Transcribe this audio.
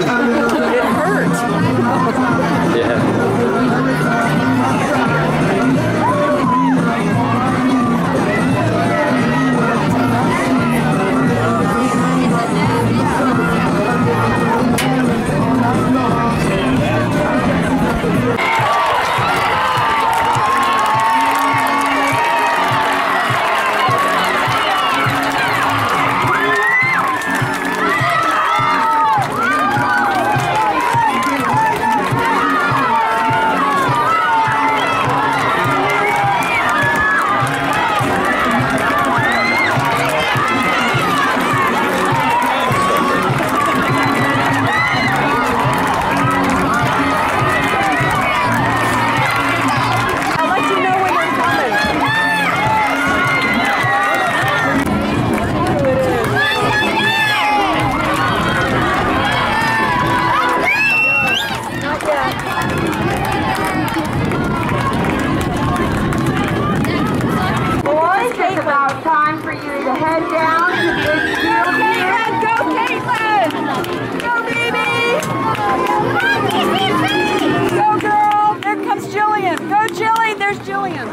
happened. Go Jillian, there's Jillian.